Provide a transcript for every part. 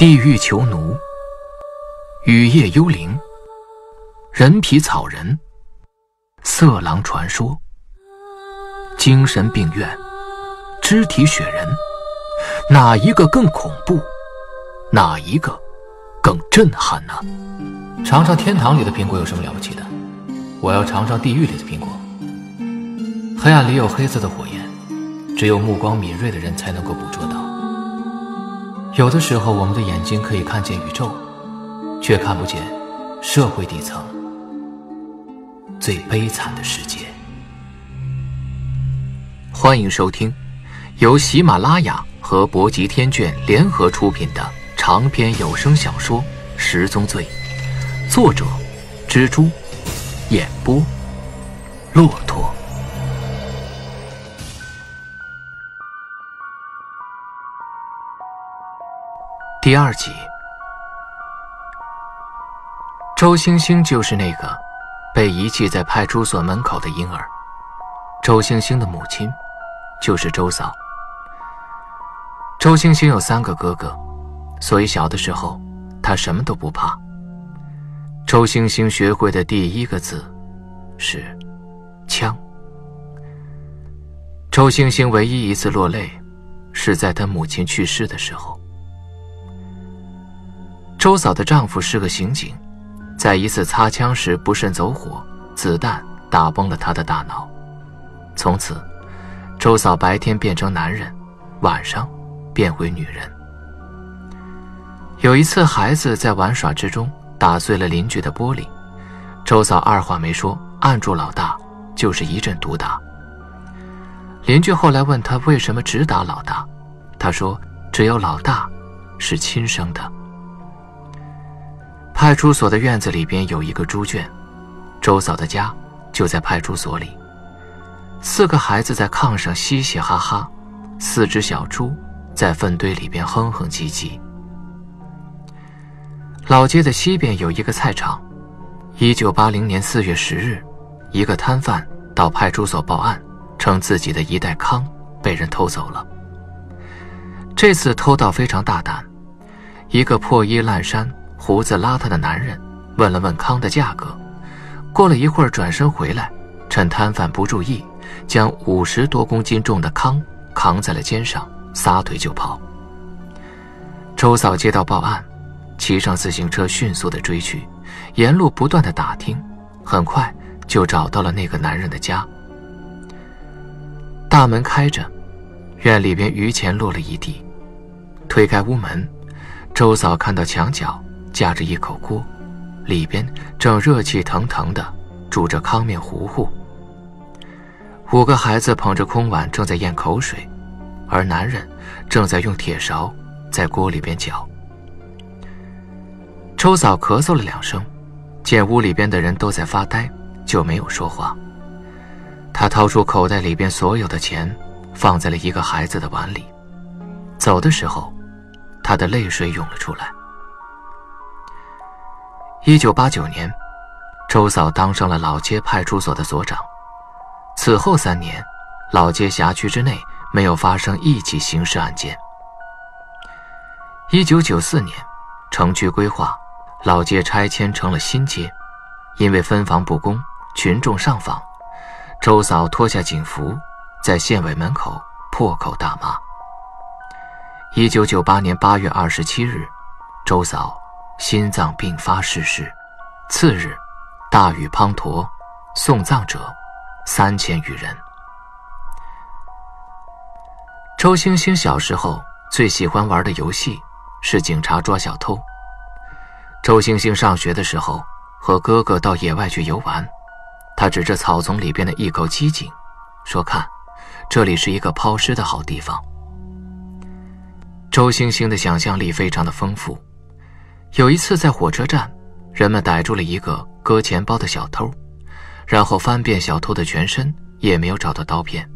地狱囚奴、雨夜幽灵、人皮草人、色狼传说、精神病院、肢体雪人，哪一个更恐怖？哪一个更震撼呢？尝尝天堂里的苹果有什么了不起的？我要尝尝地狱里的苹果。黑暗里有黑色的火焰，只有目光敏锐的人才能够捕捉到。有的时候，我们的眼睛可以看见宇宙，却看不见社会底层最悲惨的世界。欢迎收听由喜马拉雅和博吉天卷联合出品的长篇有声小说《十宗罪》，作者：蜘蛛，演播：骆驼。第二集，周星星就是那个被遗弃在派出所门口的婴儿。周星星的母亲就是周嫂。周星星有三个哥哥，所以小的时候他什么都不怕。周星星学会的第一个字是“枪”。周星星唯一一次落泪，是在他母亲去世的时候。周嫂的丈夫是个刑警，在一次擦枪时不慎走火，子弹打崩了他的大脑。从此，周嫂白天变成男人，晚上变回女人。有一次，孩子在玩耍之中打碎了邻居的玻璃，周嫂二话没说，按住老大，就是一阵毒打。邻居后来问他为什么只打老大，他说只有老大是亲生的。派出所的院子里边有一个猪圈，周嫂的家就在派出所里。四个孩子在炕上嘻嘻哈哈，四只小猪在粪堆里边哼哼唧唧。老街的西边有一个菜场。一九八零年四月十日，一个摊贩到派出所报案，称自己的一袋糠被人偷走了。这次偷盗非常大胆，一个破衣烂衫。胡子邋遢的男人问了问糠的价格，过了一会儿转身回来，趁摊贩不注意，将五十多公斤重的糠扛在了肩上，撒腿就跑。周嫂接到报案，骑上自行车迅速的追去，沿路不断的打听，很快就找到了那个男人的家。大门开着，院里边榆钱落了一地，推开屋门，周嫂看到墙角。架着一口锅，里边正热气腾腾的煮着糠面糊糊。五个孩子捧着空碗正在咽口水，而男人正在用铁勺在锅里边搅。周嫂咳嗽了两声，见屋里边的人都在发呆，就没有说话。他掏出口袋里边所有的钱，放在了一个孩子的碗里。走的时候，他的泪水涌了出来。一九八九年，周嫂当上了老街派出所的所长。此后三年，老街辖区之内没有发生一起刑事案件。一九九四年，城区规划，老街拆迁成了新街，因为分房不公，群众上访，周嫂脱下警服，在县委门口破口大骂。一九九八年八月二十七日，周嫂。心脏病发逝世，次日，大雨滂沱，送葬者三千余人。周星星小时候最喜欢玩的游戏是警察抓小偷。周星星上学的时候和哥哥到野外去游玩，他指着草丛里边的一口机井，说：“看，这里是一个抛尸的好地方。”周星星的想象力非常的丰富。有一次在火车站，人们逮住了一个割钱包的小偷，然后翻遍小偷的全身，也没有找到刀片，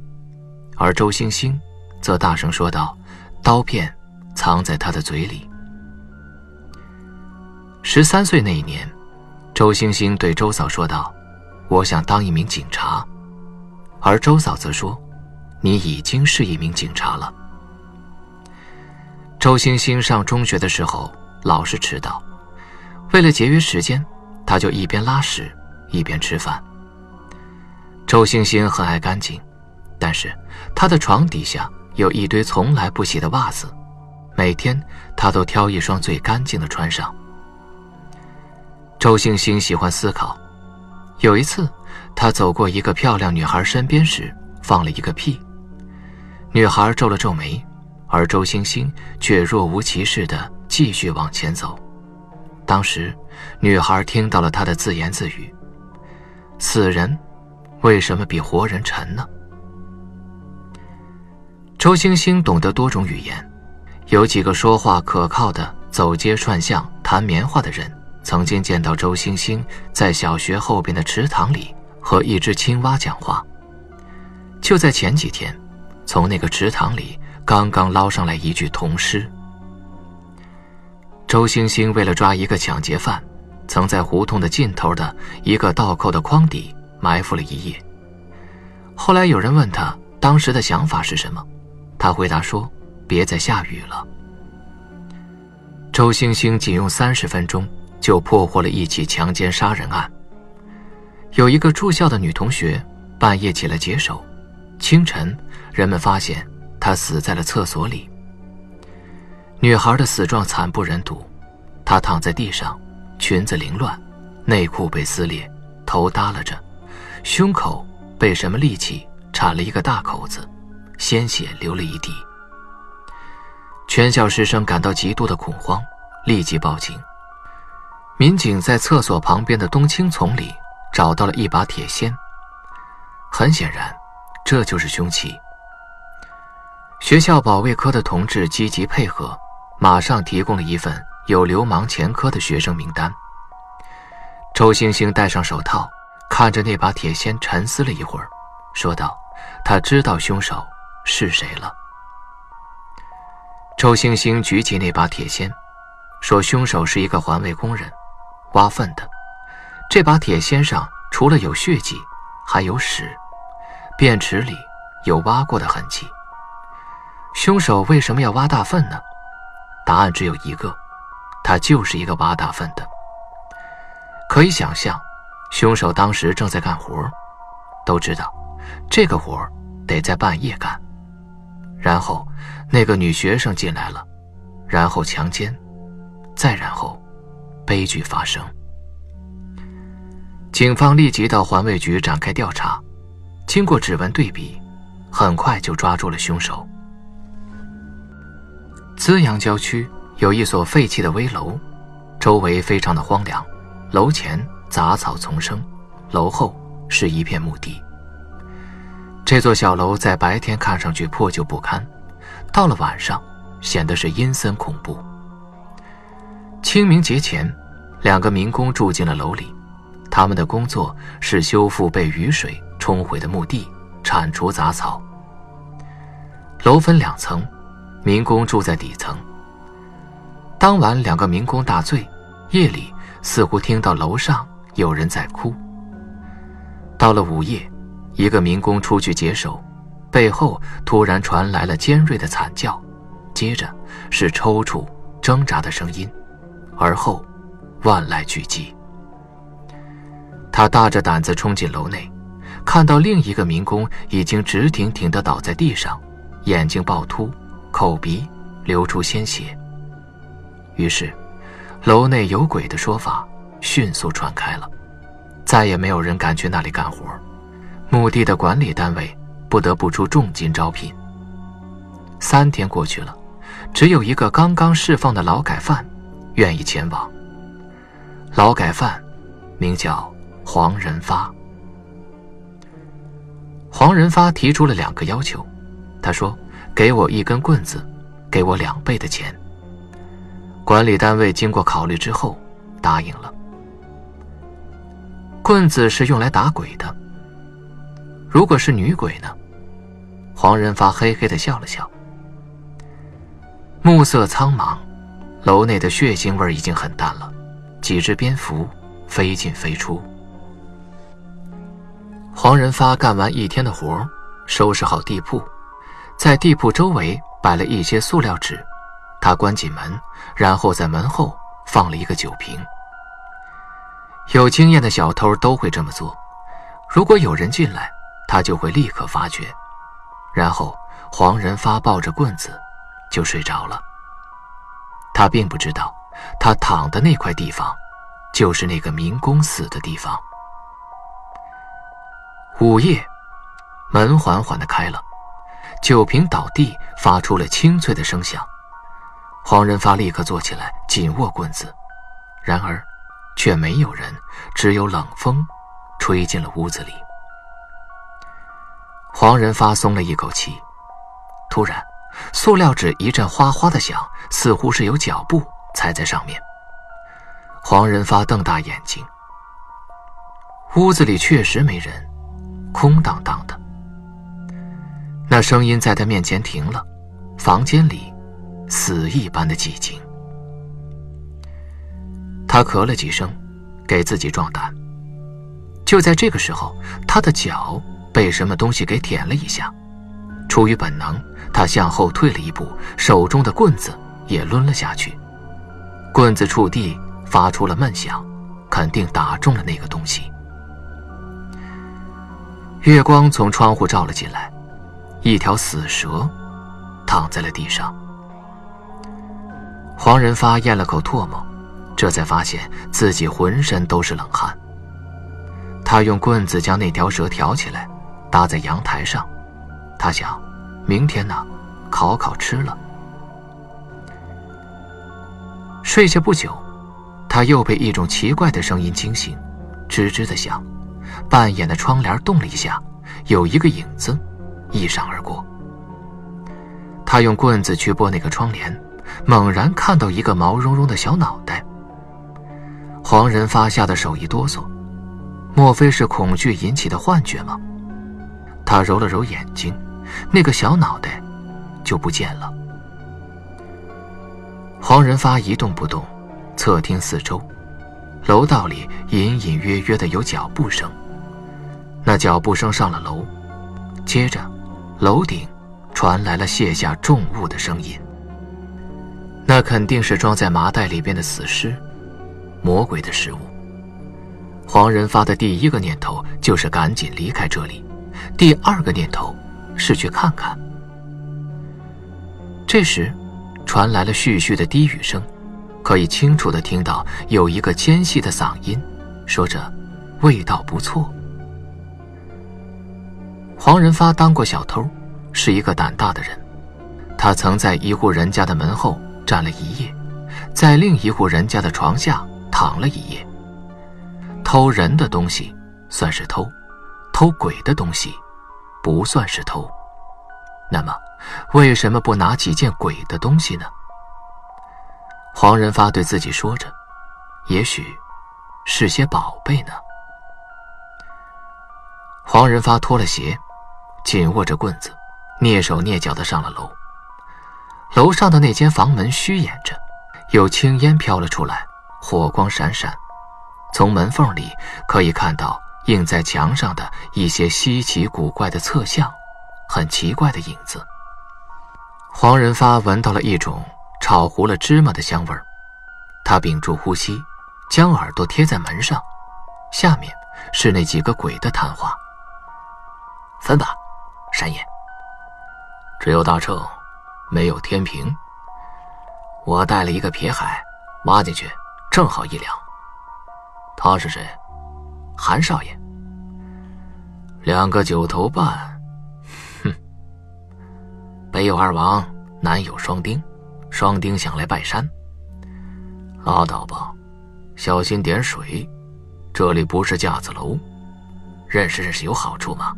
而周星星则大声说道：“刀片藏在他的嘴里。”十三岁那一年，周星星对周嫂说道：“我想当一名警察。”而周嫂则说：“你已经是一名警察了。”周星星上中学的时候老是迟到，为了节约时间，他就一边拉屎一边吃饭。周星星很爱干净，但是他的床底下有一堆从来不洗的袜子，每天他都挑一双最干净的穿上。周星星喜欢思考，有一次，他走过一个漂亮女孩身边时，放了一个屁。女孩皱了皱眉，而周星星却若无其事地继续往前走。当时，女孩听到了他的自言自语：“死人为什么比活人沉呢？”周星星懂得多种语言，有几个说话可靠的走街串巷弹棉花的人。曾经见到周星星在小学后边的池塘里和一只青蛙讲话。就在前几天，从那个池塘里刚刚捞上来一具铜尸。周星星为了抓一个抢劫犯，曾在胡同的尽头的一个倒扣的筐底埋伏了一夜。后来有人问他当时的想法是什么，他回答说：“别再下雨了。”周星星仅用三十分钟。就破获了一起强奸杀人案。有一个住校的女同学半夜起来解手，清晨人们发现她死在了厕所里。女孩的死状惨不忍睹，她躺在地上，裙子凌乱，内裤被撕裂，头耷拉着，胸口被什么利器铲了一个大口子，鲜血流了一地。全校师生感到极度的恐慌，立即报警。民警在厕所旁边的冬青丛里找到了一把铁锨。很显然，这就是凶器。学校保卫科的同志积极配合，马上提供了一份有流氓前科的学生名单。周星星戴上手套，看着那把铁锨，沉思了一会儿，说道：“他知道凶手是谁了。”周星星举起那把铁锨，说：“凶手是一个环卫工人。”挖粪的，这把铁锨上除了有血迹，还有屎，便池里有挖过的痕迹。凶手为什么要挖大粪呢？答案只有一个，他就是一个挖大粪的。可以想象，凶手当时正在干活。都知道，这个活得在半夜干。然后，那个女学生进来了，然后强奸，再然后。悲剧发生，警方立即到环卫局展开调查。经过指纹对比，很快就抓住了凶手。资阳郊区有一所废弃的危楼，周围非常的荒凉，楼前杂草丛生，楼后是一片墓地。这座小楼在白天看上去破旧不堪，到了晚上显得是阴森恐怖。清明节前，两个民工住进了楼里，他们的工作是修复被雨水冲毁的墓地，铲除杂草。楼分两层，民工住在底层。当晚，两个民工大醉，夜里似乎听到楼上有人在哭。到了午夜，一个民工出去解手，背后突然传来了尖锐的惨叫，接着是抽搐、挣扎的声音。而后，万籁俱寂。他大着胆子冲进楼内，看到另一个民工已经直挺挺地倒在地上，眼睛暴突，口鼻流出鲜血。于是，楼内有鬼的说法迅速传开了，再也没有人敢去那里干活。墓地的管理单位不得不出重金招聘。三天过去了，只有一个刚刚释放的劳改犯。愿意前往。劳改犯，名叫黄仁发。黄仁发提出了两个要求，他说：“给我一根棍子，给我两倍的钱。”管理单位经过考虑之后，答应了。棍子是用来打鬼的。如果是女鬼呢？黄仁发嘿嘿的笑了笑。暮色苍茫。楼内的血腥味已经很淡了，几只蝙蝠飞进飞出。黄仁发干完一天的活，收拾好地铺，在地铺周围摆了一些塑料纸，他关紧门，然后在门后放了一个酒瓶。有经验的小偷都会这么做。如果有人进来，他就会立刻发觉，然后黄仁发抱着棍子就睡着了。他并不知道，他躺的那块地方，就是那个民工死的地方。午夜，门缓缓的开了，酒瓶倒地，发出了清脆的声响。黄仁发立刻坐起来，紧握棍子，然而，却没有人，只有冷风，吹进了屋子里。黄仁发松了一口气，突然，塑料纸一阵哗哗的响，似乎是有脚步踩在上面。黄仁发瞪大眼睛，屋子里确实没人，空荡荡的。那声音在他面前停了，房间里死一般的寂静。他咳了几声，给自己壮胆。就在这个时候，他的脚。被什么东西给舔了一下，出于本能，他向后退了一步，手中的棍子也抡了下去。棍子触地发出了闷响，肯定打中了那个东西。月光从窗户照了进来，一条死蛇躺在了地上。黄仁发咽了口唾沫，这才发现自己浑身都是冷汗。他用棍子将那条蛇挑起来。搭在阳台上，他想，明天呢，烤烤吃了。睡下不久，他又被一种奇怪的声音惊醒，吱吱的响。半掩的窗帘动了一下，有一个影子一闪而过。他用棍子去拨那个窗帘，猛然看到一个毛茸茸的小脑袋。黄仁发吓得手一哆嗦，莫非是恐惧引起的幻觉吗？他揉了揉眼睛，那个小脑袋就不见了。黄仁发一动不动，侧听四周，楼道里隐隐约约的有脚步声。那脚步声上了楼，接着，楼顶传来了卸下重物的声音。那肯定是装在麻袋里边的死尸，魔鬼的食物。黄仁发的第一个念头就是赶紧离开这里。第二个念头是去看看。这时，传来了絮絮的低语声，可以清楚的听到有一个尖细的嗓音，说着：“味道不错。”黄仁发当过小偷，是一个胆大的人。他曾在一户人家的门后站了一夜，在另一户人家的床下躺了一夜。偷人的东西算是偷，偷鬼的东西。不算是偷，那么为什么不拿几件鬼的东西呢？黄仁发对自己说着：“也许是些宝贝呢。”黄仁发脱了鞋，紧握着棍子，蹑手蹑脚的上了楼。楼上的那间房门虚掩着，有青烟飘了出来，火光闪闪，从门缝里可以看到。映在墙上的一些稀奇古怪的侧像，很奇怪的影子。黄仁发闻到了一种炒糊了芝麻的香味儿，他屏住呼吸，将耳朵贴在门上，下面是那几个鬼的谈话。分吧，山爷。只有大秤，没有天平。我带了一个撇海，挖进去正好一两。他是谁？韩少爷，两个九头半，哼！北有二王，南有双丁，双丁想来拜山。拉倒吧，小心点水，这里不是架子楼，认识认识有好处吗？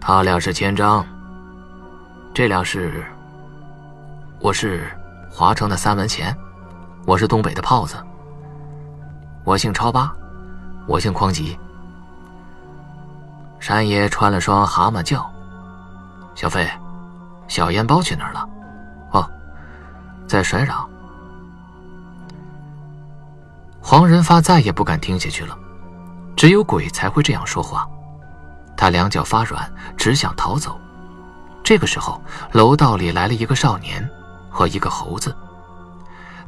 他俩是千张，这俩是……我是华城的三文钱，我是东北的炮子，我姓超八。我姓匡吉。山爷穿了双蛤蟆叫。小飞，小烟包去哪儿了？哦，在甩壤。黄仁发再也不敢听下去了，只有鬼才会这样说话。他两脚发软，只想逃走。这个时候，楼道里来了一个少年，和一个猴子。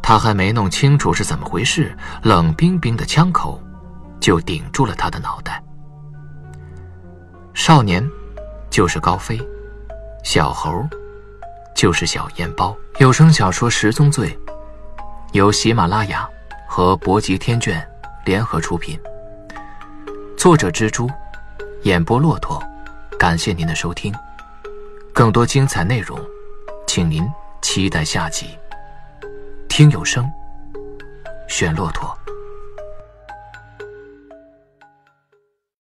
他还没弄清楚是怎么回事，冷冰冰的枪口就顶住了他的脑袋。少年就是高飞，小猴就是小烟包。有声小说《十宗罪》由喜马拉雅和博吉天卷联合出品，作者蜘蛛，演播骆驼。感谢您的收听，更多精彩内容，请您期待下集。听有声，选骆驼。